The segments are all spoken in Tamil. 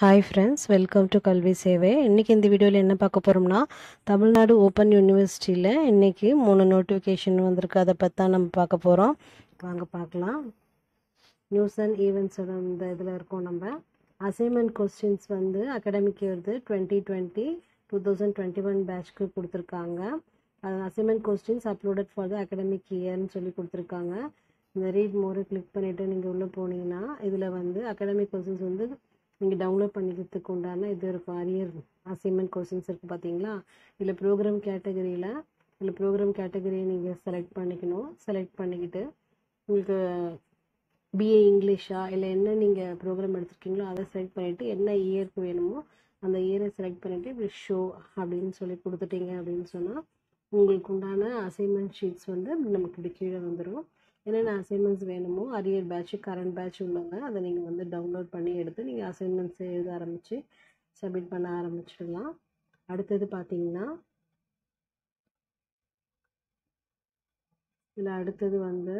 ஹாய் ஃப்ரெண்ட்ஸ் வெல்கம் டு கல்வி சேவை இன்றைக்கி இந்த வீடியோவில் என்ன பார்க்க போகிறோம்னா தமிழ்நாடு ஓப்பன் யூனிவர்சிட்டியில் இன்றைக்கி மூணு நோட்டிஃபிகேஷன் வந்திருக்கு. அதை பற்றி தான் நம்ம பார்க்க போகிறோம் வாங்க பார்க்கலாம். நியூஸ் அண்ட் ஈவெண்ட்ஸோட இந்த இதில் இருக்கோம் நம்ம. அசைன்மெண்ட் கொஸ்டின்ஸ் வந்து academic இயர்து twenty twenty two thousand twenty one பேட்ச்க்கு கொடுத்துருக்காங்க. Assignment questions uploaded for the academic இயர்னு சொல்லி கொடுத்துருக்காங்க. இந்த ரீட் மோரை கிளிக் பண்ணிவிட்டு நீங்கள் உள்ளே போனீங்கன்னா இதில் வந்து அகாடமிக் கொஸ்டின்ஸ் வந்து நீங்கள் டவுன்லோட் பண்ணிக்கிறதுக்கு உண்டான இது இருக்கும் அரியர் அசைன்மெண்ட் கொஸ்டின்ஸ் இருக்குது பார்த்தீங்களா இதில் ப்ரோக்ராம் கேட்டகரியில் இதில் ப்ரோக்ராம் கேட்டகரியை நீங்கள் செலக்ட் பண்ணிக்கணும். செலக்ட் பண்ணிக்கிட்டு உங்களுக்கு பிஏ இங்கிலீஷா இல்லை என்ன நீங்கள் ப்ரோக்ராம் எடுத்துருக்கீங்களோ அதை செலக்ட் பண்ணிவிட்டு என்ன இயருக்கு வேணுமோ அந்த இயரை செலக்ட் பண்ணிவிட்டு இப்படி ஷோ அப்படின்னு சொல்லி கொடுத்துட்டீங்க அப்படின்னு சொன்னால் உங்களுக்கு உண்டான அசைன்மெண்ட் ஷீட்ஸ் வந்து நமக்கு இப்படி கீழே வந்துடும் என்னென்ன அசைன்மெண்ட்ஸ் வேணுமோ அரியர் பேட்ச் கரண்ட் பேட்ச் உள்ளவங்க அதை நீங்கள் வந்து டவுன்லோட் பண்ணி எடுத்து நீங்கள் அசைன்மெண்ட்ஸ் எழுத ஆரம்பித்து சப்மிட் பண்ண ஆரம்பிச்சிடலாம். அடுத்தது பார்த்தீங்கன்னா இதில் அடுத்தது வந்து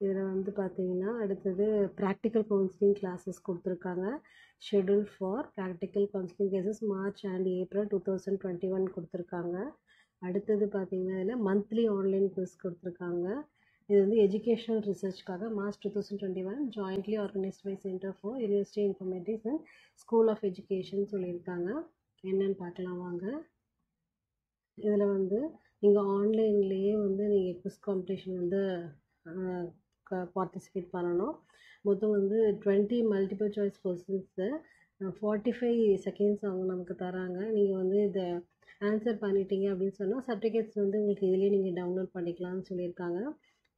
இதில் வந்து பார்த்தீங்கன்னா அடுத்தது ப்ராக்டிக்கல் கவுன்சிலிங் கிளாஸஸ் கொடுத்துருக்காங்க. Schedule for practical counselling cases March and April two thousand twenty one கொடுத்துருக்காங்க. அடுத்தது பார்த்தீங்கன்னா இதில் மந்த்லி ஆன்லைன் குவிஸ் கொடுத்துருக்காங்க. இது வந்து educational ரிசர்ச்க்காக March two thousand twenty one jointly organised by centre for university informatics and school of education சொல்லியிருக்காங்க. என்னென்னு பார்க்கலாம் வாங்க. இதில் வந்து நீங்கள் ஆன்லைன்லேயே வந்து நீங்கள் குவிஸ் காம்படிஷன் வந்து பார்ட்டிசிபேட் பண்ணணும். மொத்தம் வந்து twenty multiple choice questions forty five seconds அவங்க நமக்கு தராங்க. நீங்கள் வந்து இதை ஆன்சர் பண்ணிட்டீங்க அப்படின்னு சொன்னால் சர்டிஃபிகேட்ஸ் வந்து உங்களுக்கு இதிலே நீங்கள் டவுன்லோட் பண்ணிக்கலாம்னு சொல்லியிருக்காங்க.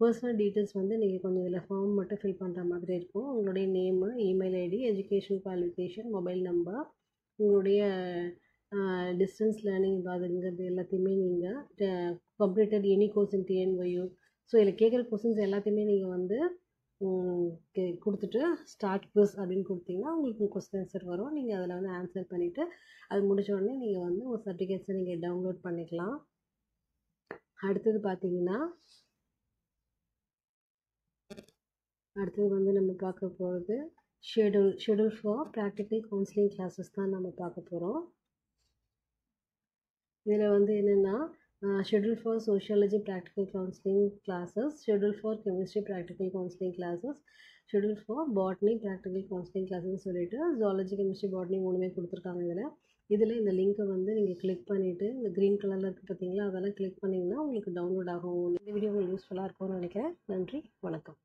பர்சனல் டீட்டெயில்ஸ் வந்து நீங்கள் கொஞ்சம் இதில் ஃபார்ம் மட்டும் ஃபில் பண்ணுற மாதிரி இருக்கும். உங்களுடைய name email ID education qualification mobile number உங்களுடைய டிஸ்டன்ஸ் லேர்னிங் அதுங்கிறது எல்லாத்தையுமே நீங்கள் completed any course in TNOU so இதில் கேட்குற கொஸ்டின்ஸ் எல்லாத்தையுமே நீங்கள் வந்து கொடுத்துட்டு ஸ்டார்ட் குவிஸ் அப்படின்னு கொடுத்தீங்கன்னா உங்களுக்கு கொஸ்டின் ஆன்சர் வரும். நீங்கள் அதில் வந்து ஆன்சர் பண்ணிவிட்டு அது முடிச்ச உடனே நீங்கள் வந்து உங்கள் சர்டிஃபிகேட்ஸை நீங்கள் டவுன்லோட் பண்ணிக்கலாம். அடுத்தது பார்த்தீங்கன்னா அடுத்தது வந்து நம்ம பார்க்க போகிறது schedule schedule for practical counselling classes தான் நம்ம பார்க்க போகிறோம் இதில் வந்து என்னென்னா schedule for sociology practical counselling classes schedule for chemistry practical counselling classes schedule for botany practical counselling classes சொல்லிட்டு ஜாலஜி கெமிஸ்ட்ரி பாட்னி மூணுமே கொடுத்துருக்காங்க இதில். இதில் இந்த லிங்க்கை வந்து நீங்கள் கிளிக் பண்ணிவிட்டு இந்த க்ரீன் கலரில் இருக்குது பார்த்தீங்களா அதெல்லாம் கிளிக் பண்ணிங்கன்னா உங்களுக்கு டவுன்லோட் ஆகும். இந்த வீடியோ உங்களுக்கு யூஸ்ஃபுல்லாக இருக்கும்னு நினைக்கிறேன். நன்றி வணக்கம்.